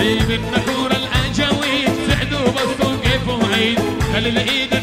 عيب النحور العجوي سعدوا بس كيف وعيد خلي الايد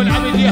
والعمل يا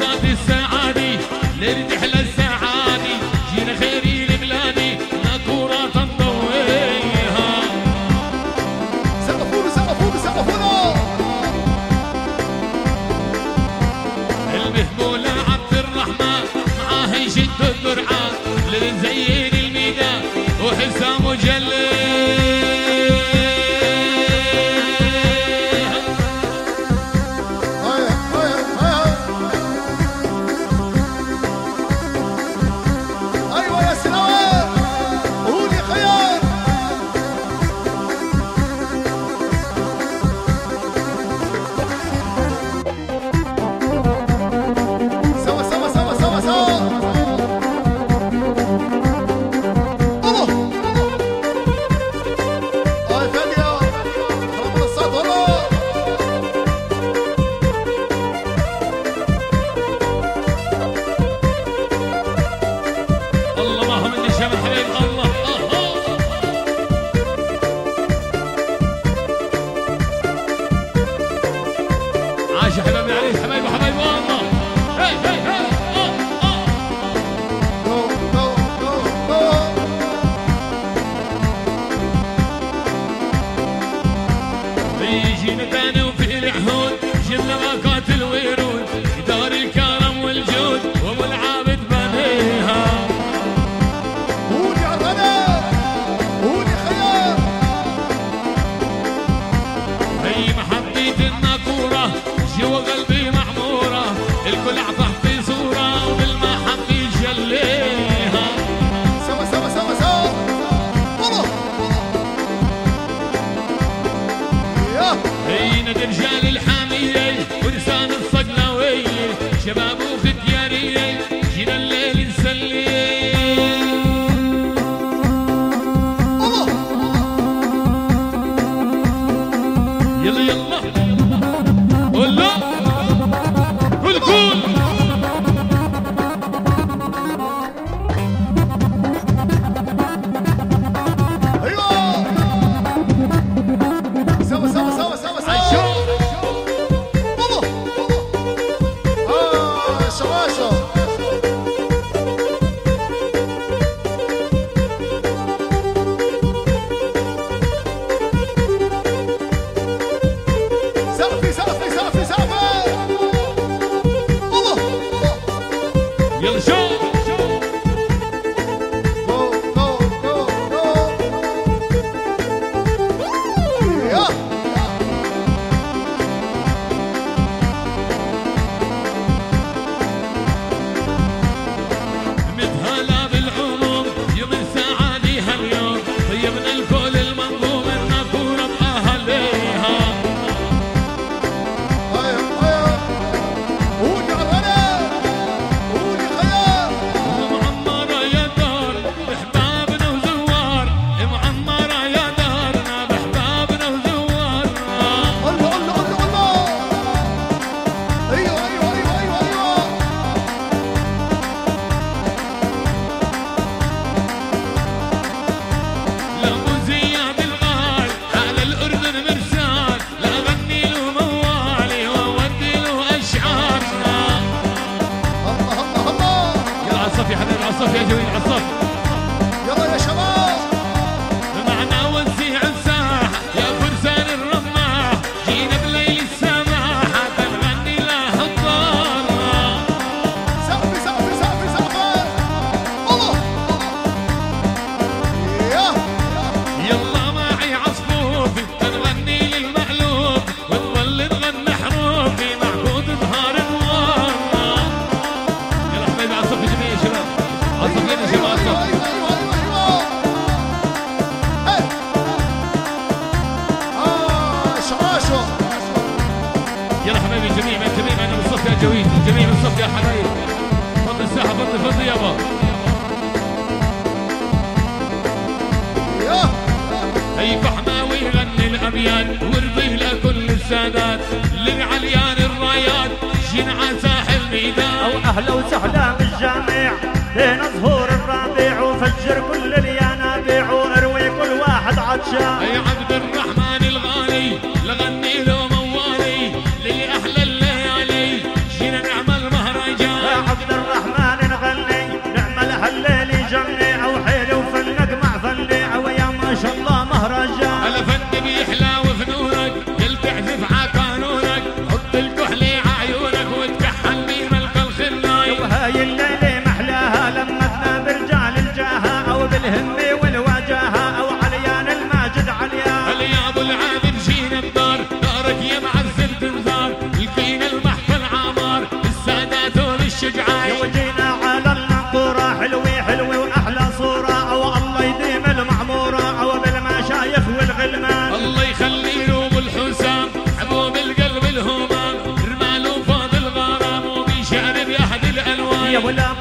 بعد الساعة دي نرجع للسعادي 哎起喊麦吧麦吧 الكل عباد العليان ورضي لكل السادات. للعليان الرايات شنعة ساحل ميدان أو أهلا وسهلا بالجامع بين ظهور الرابع وفجر كل الينابيع وأروي كل واحد عطشان أي عبد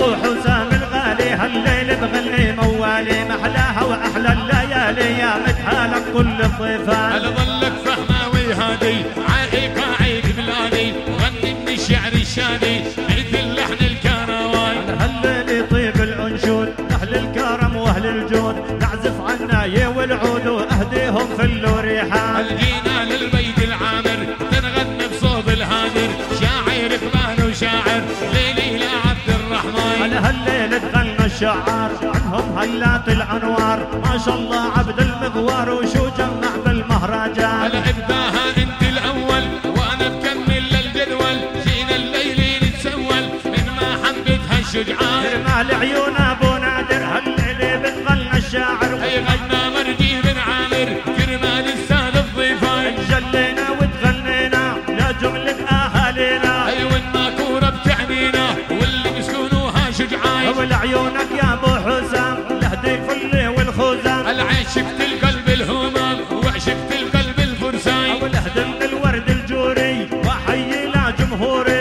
ابو حسام الغالي هالليل بغني موالي محلاها وأحلى الليالي. يا متهالك كل الطيفان هل ظلك فهماوي هادي عاقي قاعد بلادي غني من الشعر الشادي عيد اللحن الكروان. هالليل يطيب العنشود أهل الكرم وأهل الجود نعزف عنا والعود وأهديهم في الريحان الشعار عنهم هيلات الأنوار. ما شاء الله عبد المغوار وشو جمع بالمهرجان شفت القلب الهمام وعشقت القلب الفرسان والهدم الورد الجوري واحيي لا جمهوري.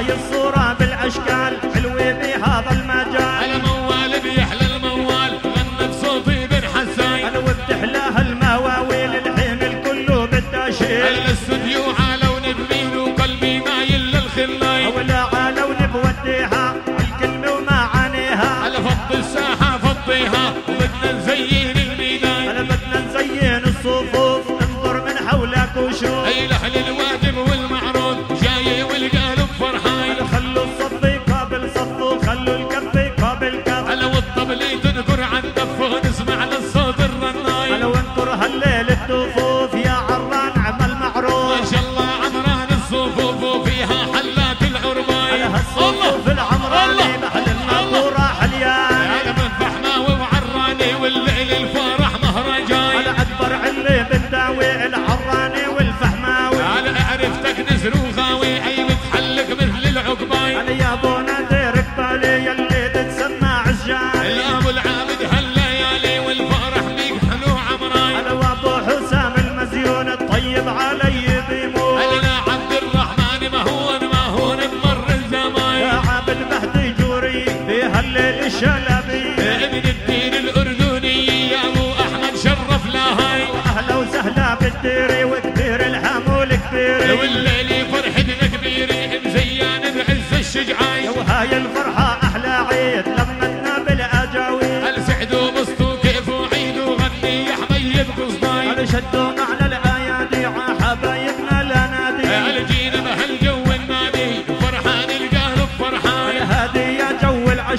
هاي الصورة بالأشكال.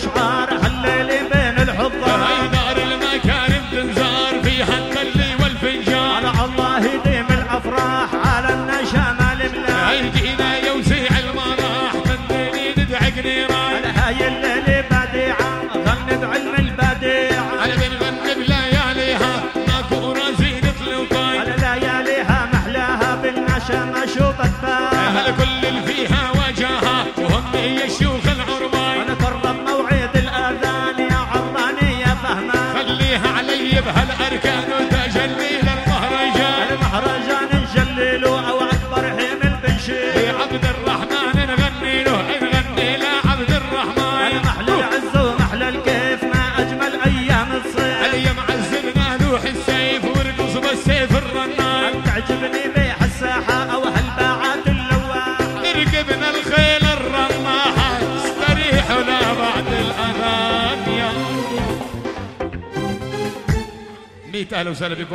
مش عارف الأذان يلا ميت أهلا وسهلا بكم